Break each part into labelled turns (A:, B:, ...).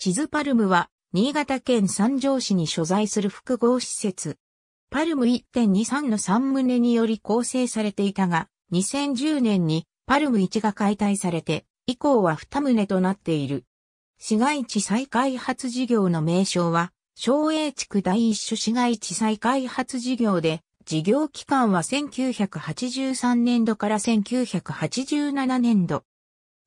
A: 地図パルムは、新潟県三条市に所在する複合施設。パルム1.23の3棟により構成されていたが、2010年にパルム1が解体されて、以降は2棟となっている。市街地再開発事業の名称は、昭栄地区第一種市街地再開発事業で、事業期間は1983年度から1987年度。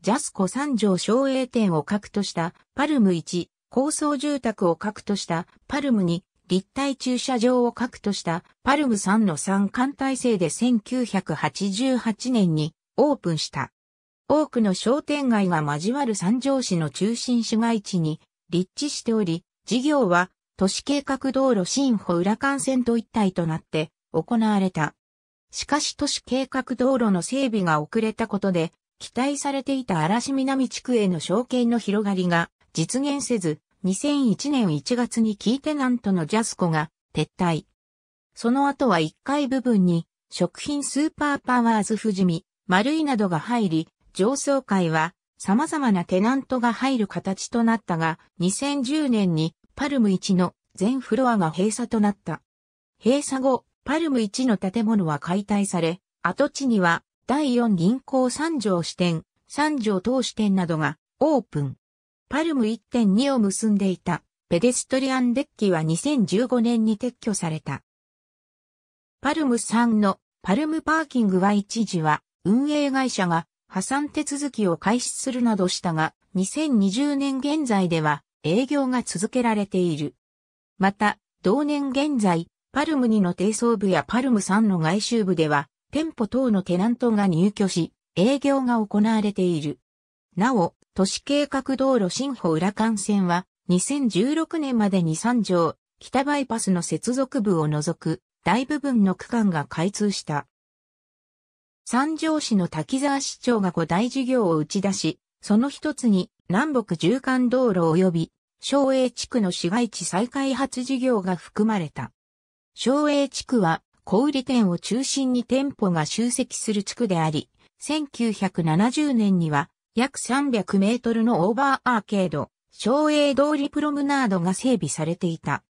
A: ジャスコ三条省営店を核としたパルム1、高層住宅を核としたパルム2、立体駐車場を核としたパルム3の3艦体制で1988年にオープンした。多くの商店街が交わる三条市の中心市街地に立地しており、事業は都市計画道路新保浦幹線と一体となって行われた。しかし都市計画道路の整備が遅れたことで期待されていた嵐南地区への証券の広がりが実現せず、2001年1月にキーテナントのジャスコが撤退。その後は1階部分に食品スーパーパワーズ富士見、丸いなどが入り、上層階は様々なテナントが入る形となったが、2010年にパルム1の全フロアが閉鎖となった。閉鎖後、パルム1の建物は解体され、跡地には第4銀行三条支店、三条東支店などがオープン。パルム1.2を結んでいたペデストリアンデッキは2015年に撤去された。パルム3のパルムパーキングは一時は運営会社が破産手続きを開始するなどしたが、2020年現在では営業が続けられている。また、同年現在、パルム2の低層部やパルム3の外周部では、店舗等のテナントが入居し、営業が行われている。なお、都市計画道路新保浦幹線は、2016年までに三条、北バイパスの接続部を除く大部分の区間が開通した。三条市の滝沢市長が5大事業を打ち出し、その一つに南北縦貫道路及び、昭栄地区の市街地再開発事業が含まれた。昭栄地区は小売店を中心に店舗が集積する地区であり、1970年には約300メートルのオーバーアーケード、昭栄通りプロムナードが整備されていた。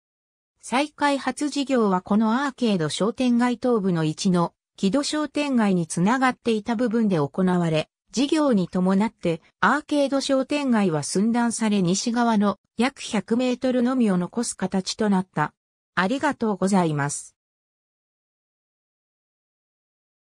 A: 再開発事業はこのアーケード商店街東部の1の木戸商店街につながっていた部分で行われ、事業に伴ってアーケード商店街は寸断され西側の約100メートルのみを残す形となった。ありがとうございます。